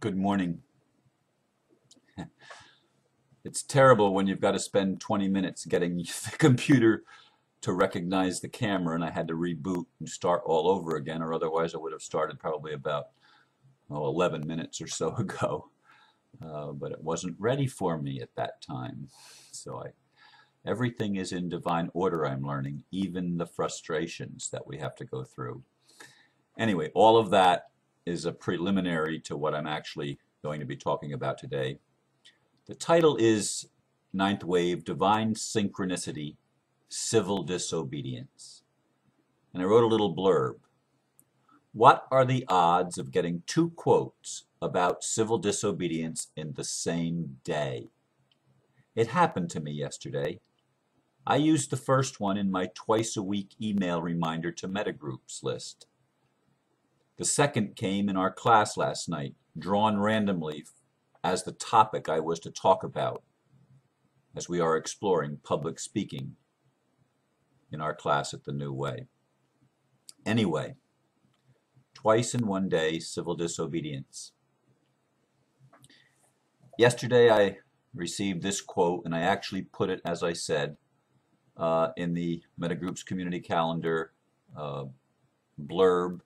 Good morning. It's terrible when you've got to spend 20 minutes getting the computer to recognize the camera and I had to reboot and start all over again or otherwise I would have started probably about oh, 11 minutes or so ago. Uh, but it wasn't ready for me at that time. So I, everything is in divine order I'm learning, even the frustrations that we have to go through. Anyway, all of that is a preliminary to what I'm actually going to be talking about today. The title is Ninth Wave Divine Synchronicity Civil Disobedience. And I wrote a little blurb. What are the odds of getting two quotes about civil disobedience in the same day? It happened to me yesterday. I used the first one in my twice a week email reminder to metagroups list. The second came in our class last night, drawn randomly as the topic I was to talk about as we are exploring public speaking in our class at the New Way. Anyway, twice in one day, civil disobedience. Yesterday I received this quote, and I actually put it, as I said, uh, in the Metagroups community calendar uh, blurb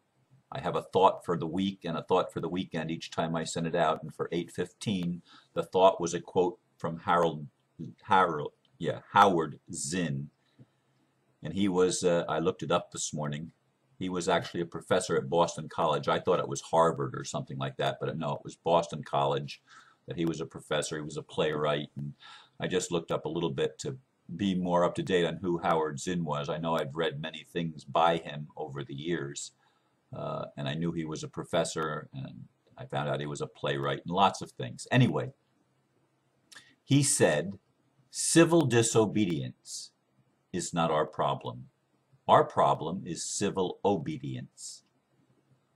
I have a thought for the week and a thought for the weekend each time I send it out. And for 8:15, the thought was a quote from Harold Harold yeah Howard Zinn, and he was uh, I looked it up this morning. He was actually a professor at Boston College. I thought it was Harvard or something like that, but no, it was Boston College. That he was a professor. He was a playwright, and I just looked up a little bit to be more up to date on who Howard Zinn was. I know I've read many things by him over the years uh, and I knew he was a professor, and I found out he was a playwright, and lots of things. Anyway, he said, civil disobedience is not our problem. Our problem is civil obedience.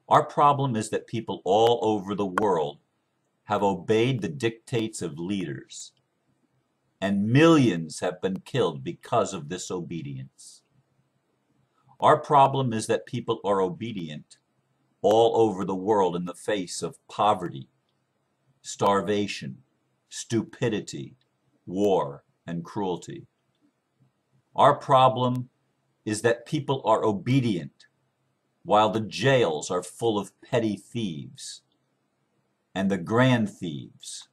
Our problem is that people all over the world have obeyed the dictates of leaders, and millions have been killed because of this obedience. Our problem is that people are obedient all over the world in the face of poverty, starvation, stupidity, war, and cruelty. Our problem is that people are obedient while the jails are full of petty thieves and the grand thieves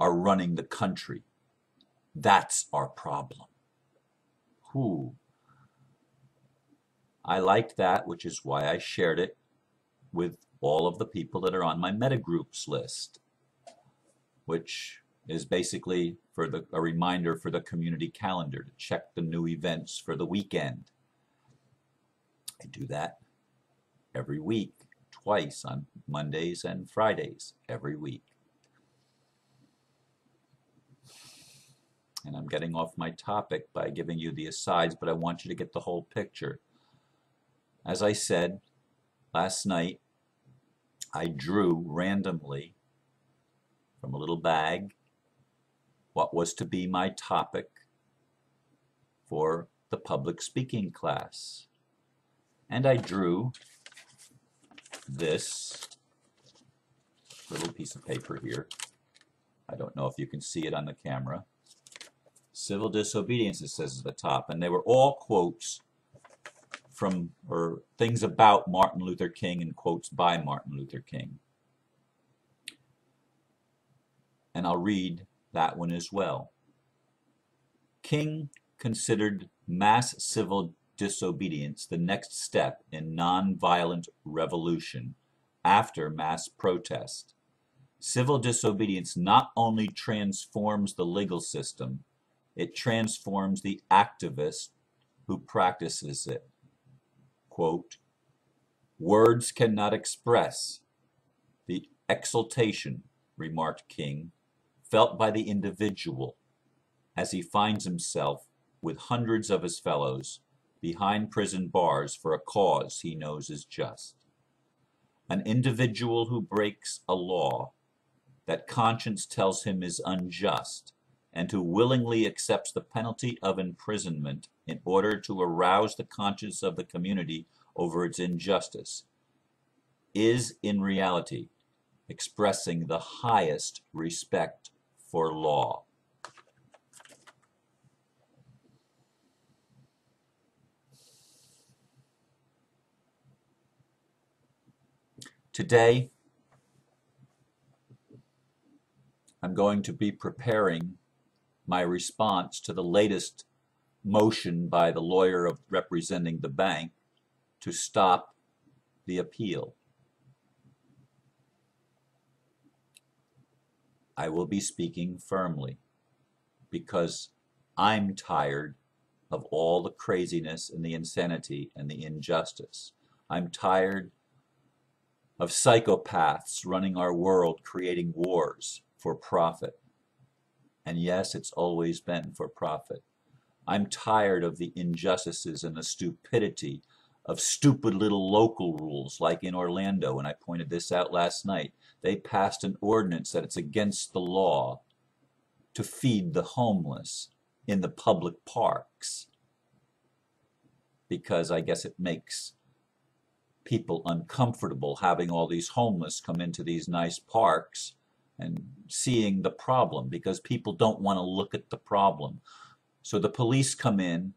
are running the country. That's our problem. Who I liked that, which is why I shared it with all of the people that are on my metagroups list, which is basically for the, a reminder for the community calendar to check the new events for the weekend. I do that every week, twice on Mondays and Fridays every week. And I'm getting off my topic by giving you the asides, but I want you to get the whole picture. As I said last night, I drew randomly from a little bag what was to be my topic for the public speaking class. And I drew this little piece of paper here. I don't know if you can see it on the camera. Civil disobedience, it says at the top. And they were all quotes from or things about Martin Luther King and quotes by Martin Luther King. And I'll read that one as well. King considered mass civil disobedience the next step in nonviolent revolution after mass protest. Civil disobedience not only transforms the legal system, it transforms the activist who practices it quote, Words cannot express the exultation, remarked King, felt by the individual as he finds himself with hundreds of his fellows behind prison bars for a cause he knows is just. An individual who breaks a law that conscience tells him is unjust and who willingly accepts the penalty of imprisonment in order to arouse the conscience of the community over its injustice, is in reality expressing the highest respect for law. Today, I'm going to be preparing my response to the latest motion by the lawyer of representing the bank to stop the appeal. I will be speaking firmly because I'm tired of all the craziness and the insanity and the injustice. I'm tired of psychopaths running our world creating wars for profit. And yes, it's always been for profit. I'm tired of the injustices and the stupidity of stupid little local rules like in Orlando, and I pointed this out last night. They passed an ordinance that it's against the law to feed the homeless in the public parks because I guess it makes people uncomfortable having all these homeless come into these nice parks and seeing the problem because people don't want to look at the problem. So the police come in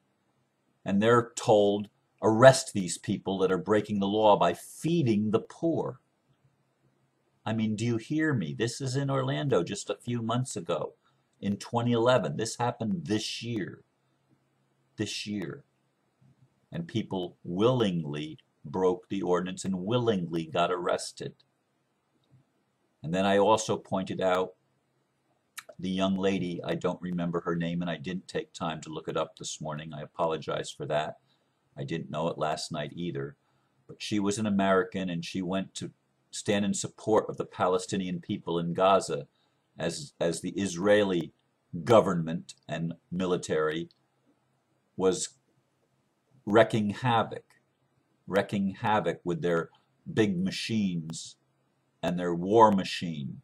and they're told arrest these people that are breaking the law by feeding the poor. I mean, do you hear me? This is in Orlando just a few months ago in 2011. This happened this year. This year. And people willingly broke the ordinance and willingly got arrested. And then I also pointed out the young lady, I don't remember her name and I didn't take time to look it up this morning. I apologize for that. I didn't know it last night either. But she was an American and she went to stand in support of the Palestinian people in Gaza as, as the Israeli government and military was wrecking havoc, wrecking havoc with their big machines and their war machine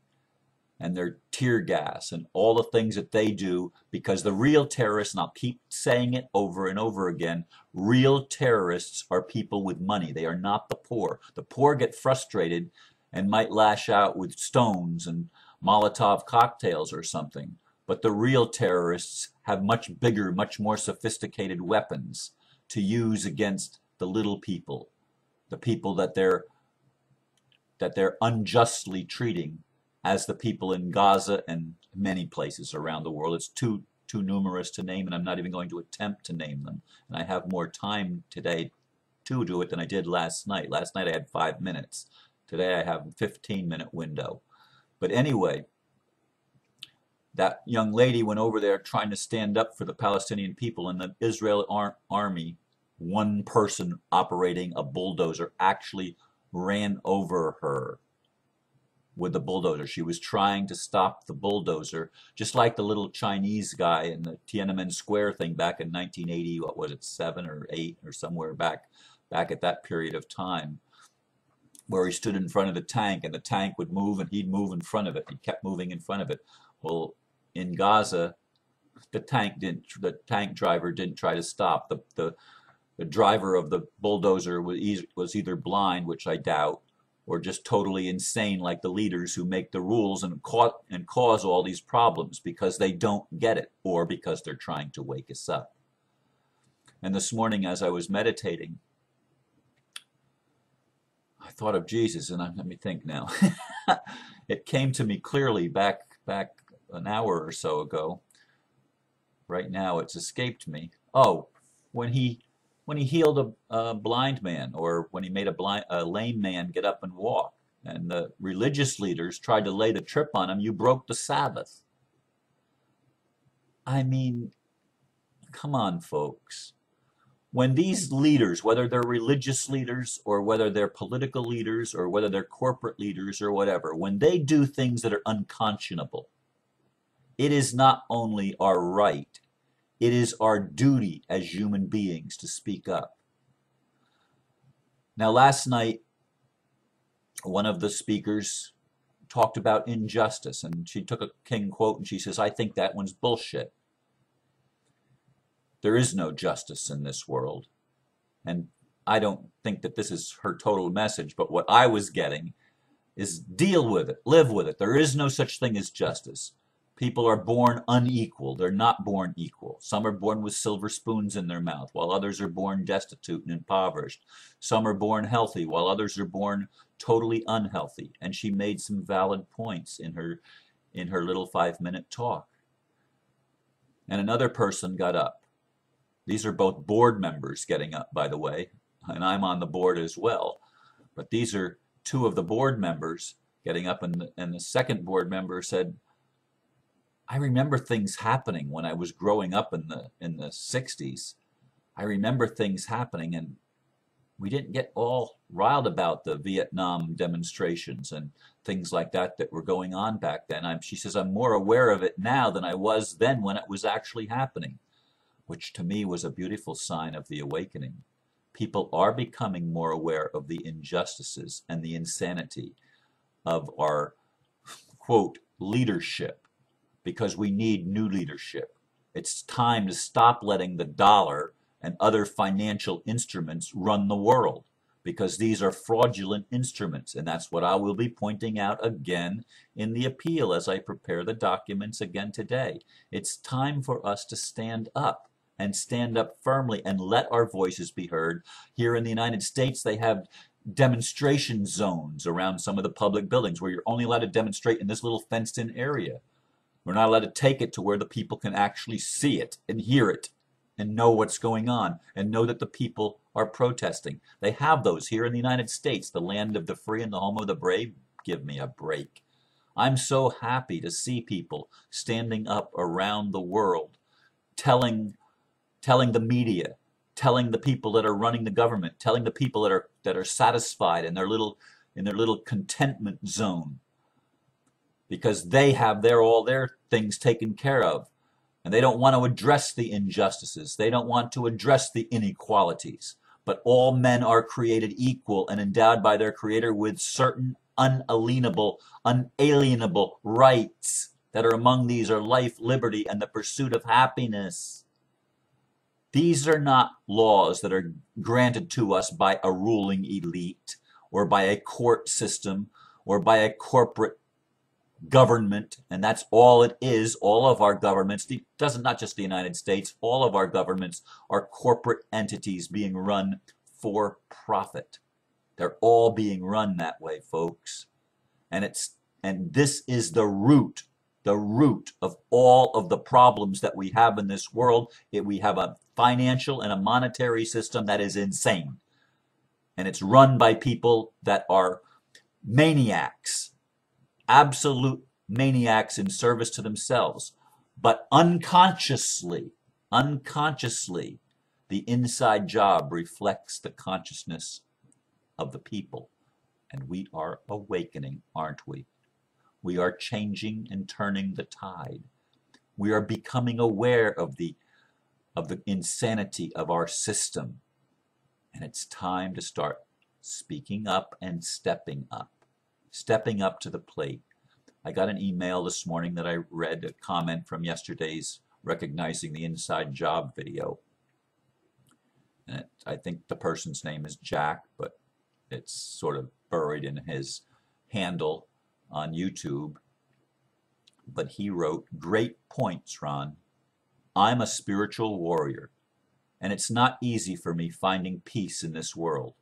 and their tear gas and all the things that they do because the real terrorists, and I'll keep saying it over and over again, real terrorists are people with money. They are not the poor. The poor get frustrated and might lash out with stones and Molotov cocktails or something. But the real terrorists have much bigger, much more sophisticated weapons to use against the little people, the people that they're that they're unjustly treating as the people in Gaza and many places around the world. It's too too numerous to name, and I'm not even going to attempt to name them. And I have more time today to do it than I did last night. Last night I had five minutes. Today I have a 15 minute window. But anyway, that young lady went over there trying to stand up for the Palestinian people, and the Israeli ar army, one person operating a bulldozer, actually ran over her with the bulldozer. She was trying to stop the bulldozer, just like the little Chinese guy in the Tiananmen Square thing back in 1980, what was it, seven or eight or somewhere back, back at that period of time, where he stood in front of the tank and the tank would move and he'd move in front of it. He kept moving in front of it. Well, in Gaza, the tank didn't, the tank driver didn't try to stop. The, the, the driver of the bulldozer was, was either blind, which I doubt, or just totally insane like the leaders who make the rules and, and cause all these problems because they don't get it or because they're trying to wake us up. And this morning as I was meditating, I thought of Jesus and I, let me think now. it came to me clearly back back an hour or so ago. Right now it's escaped me. Oh, when he when he healed a, a blind man or when he made a, blind, a lame man get up and walk. And the religious leaders tried to lay the trip on him, you broke the Sabbath. I mean, come on, folks. When these leaders, whether they're religious leaders or whether they're political leaders or whether they're corporate leaders or whatever, when they do things that are unconscionable, it is not only our right, it is our duty as human beings to speak up. Now, last night, one of the speakers talked about injustice, and she took a King quote and she says, I think that one's bullshit. There is no justice in this world. And I don't think that this is her total message, but what I was getting is deal with it, live with it. There is no such thing as justice. People are born unequal. They're not born equal. Some are born with silver spoons in their mouth, while others are born destitute and impoverished. Some are born healthy, while others are born totally unhealthy. And she made some valid points in her in her little five-minute talk. And another person got up. These are both board members getting up, by the way, and I'm on the board as well. But these are two of the board members getting up, and the, and the second board member said, I remember things happening when I was growing up in the in the 60s. I remember things happening and we didn't get all riled about the Vietnam demonstrations and things like that that were going on back then. I'm, she says, I'm more aware of it now than I was then when it was actually happening, which to me was a beautiful sign of the awakening. People are becoming more aware of the injustices and the insanity of our, quote, leadership because we need new leadership. It's time to stop letting the dollar and other financial instruments run the world because these are fraudulent instruments and that's what I will be pointing out again in the appeal as I prepare the documents again today. It's time for us to stand up and stand up firmly and let our voices be heard. Here in the United States they have demonstration zones around some of the public buildings where you're only allowed to demonstrate in this little fenced in area. We're not allowed to take it to where the people can actually see it and hear it and know what's going on and know that the people are protesting. They have those here in the United States, the land of the free and the home of the brave. Give me a break. I'm so happy to see people standing up around the world telling telling the media, telling the people that are running the government, telling the people that are that are satisfied in their little in their little contentment zone because they have their all their things taken care of. And they don't want to address the injustices. They don't want to address the inequalities. But all men are created equal and endowed by their creator with certain unalienable unalienable rights that are among these are life liberty and the pursuit of happiness. These are not laws that are granted to us by a ruling elite or by a court system or by a corporate government, and that's all it is. All of our governments, the, doesn't not just the United States, all of our governments are corporate entities being run for profit. They're all being run that way, folks. And it's and this is the root, the root of all of the problems that we have in this world. It, we have a financial and a monetary system that is insane. And it's run by people that are maniacs absolute maniacs in service to themselves, but unconsciously, unconsciously, the inside job reflects the consciousness of the people. And we are awakening, aren't we? We are changing and turning the tide. We are becoming aware of the of the insanity of our system. And it's time to start speaking up and stepping up stepping up to the plate. I got an email this morning that I read a comment from yesterday's Recognizing the Inside Job video. And it, I think the person's name is Jack, but it's sort of buried in his handle on YouTube. But he wrote, Great points, Ron. I'm a spiritual warrior, and it's not easy for me finding peace in this world.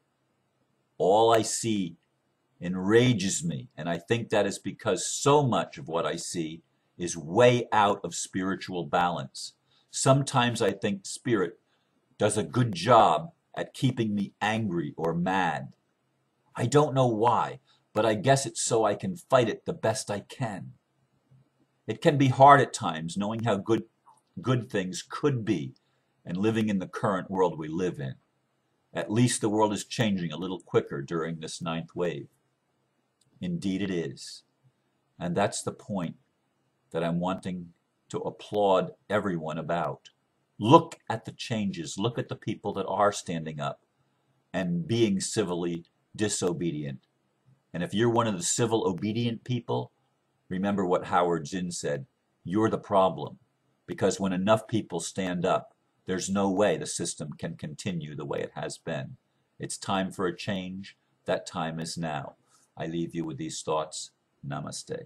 All I see enrages me. And I think that is because so much of what I see is way out of spiritual balance. Sometimes I think spirit does a good job at keeping me angry or mad. I don't know why, but I guess it's so I can fight it the best I can. It can be hard at times knowing how good good things could be and living in the current world we live in. At least the world is changing a little quicker during this ninth wave. Indeed it is. And that's the point that I'm wanting to applaud everyone about. Look at the changes. Look at the people that are standing up and being civilly disobedient. And if you're one of the civil obedient people, remember what Howard Zinn said. You're the problem. Because when enough people stand up, there's no way the system can continue the way it has been. It's time for a change. That time is now. I leave you with these thoughts. Namaste.